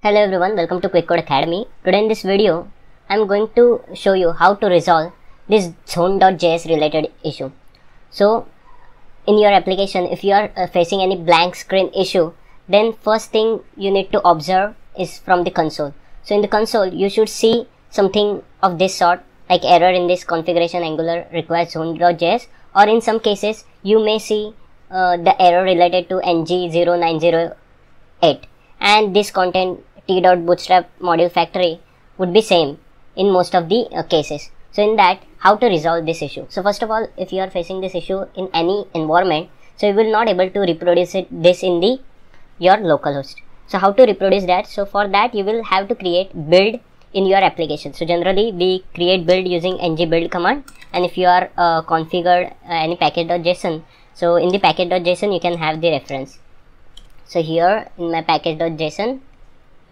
Hello everyone, welcome to Quick Code Academy. Today in this video, I'm going to show you how to resolve this zone.js related issue. So, in your application, if you are uh, facing any blank screen issue, then first thing you need to observe is from the console. So, in the console, you should see something of this sort, like error in this configuration angular requires zone.js, or in some cases, you may see uh, the error related to ng0908 and this content t.bootstrap module factory would be same in most of the uh, cases. So in that, how to resolve this issue? So first of all, if you are facing this issue in any environment, so you will not able to reproduce it this in the your localhost. So how to reproduce that? So for that, you will have to create build in your application. So generally, we create build using ng build command, and if you are uh, configured uh, any package.json, so in the package.json, you can have the reference. So here in my package.json,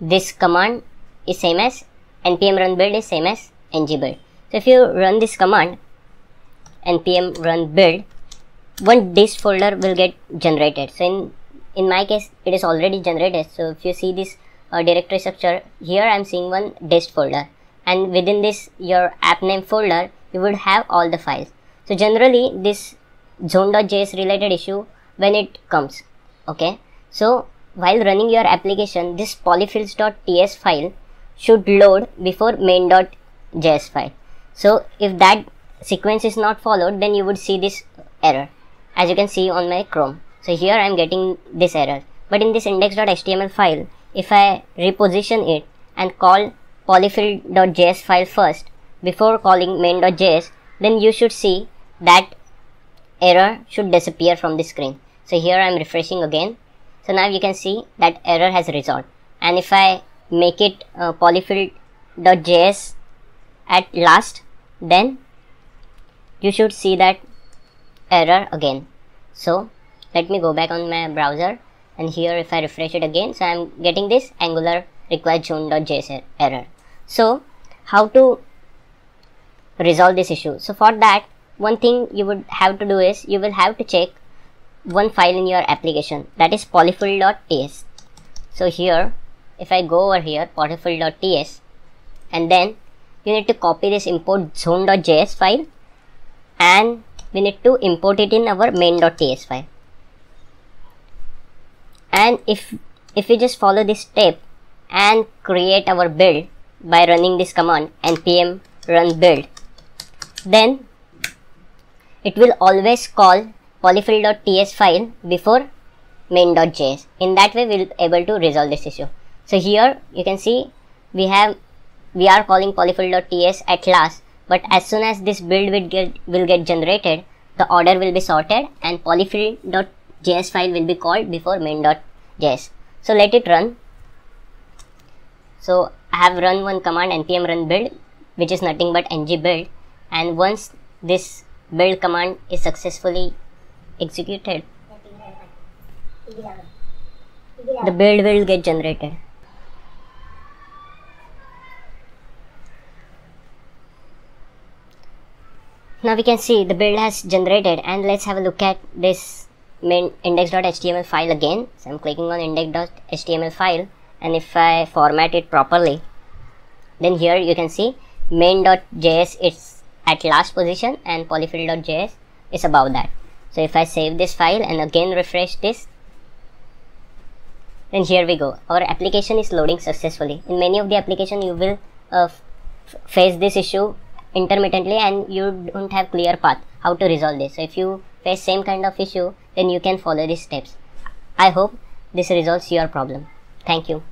this command is same as npm run build is same as ng build. So if you run this command npm run build, one dist folder will get generated. So in in my case, it is already generated. So if you see this uh, directory structure, here I am seeing one dist folder, and within this your app name folder, you would have all the files. So generally, this zone.js related issue when it comes, okay. So while running your application, this polyfills.ts file should load before main.js file. So if that sequence is not followed, then you would see this error as you can see on my Chrome. So here I am getting this error. But in this index.html file, if I reposition it and call polyfill.js file first before calling main.js, then you should see that error should disappear from the screen. So here I am refreshing again so now you can see that error has resolved. And if I make it uh, polyfill.js at last, then you should see that error again. So let me go back on my browser and here if I refresh it again, so I'm getting this angular required zone.js error. So how to resolve this issue? So for that, one thing you would have to do is you will have to check one file in your application. That is polyfill.ts so here if I go over here polyfill.ts and then you need to copy this import zone.js file and we need to import it in our main.ts file. And if if we just follow this step and create our build by running this command npm run build then it will always call polyfill.ts file before main.js. In that way, we'll be able to resolve this issue. So here you can see we have we are calling polyfill.ts at last, but as soon as this build will get will get generated, the order will be sorted and polyfill.js file will be called before main.js. So let it run. So I have run one command npm run build, which is nothing but ng build, and once this build command is successfully executed, the build will get generated. Now we can see the build has generated and let's have a look at this main index.html file again. So I'm clicking on index.html file and if I format it properly, then here you can see main.js is at last position and polyfill.js is above that. So if I save this file and again refresh this, then here we go. Our application is loading successfully. In many of the application, you will uh, face this issue intermittently and you don't have clear path how to resolve this. So if you face same kind of issue, then you can follow these steps. I hope this resolves your problem. Thank you.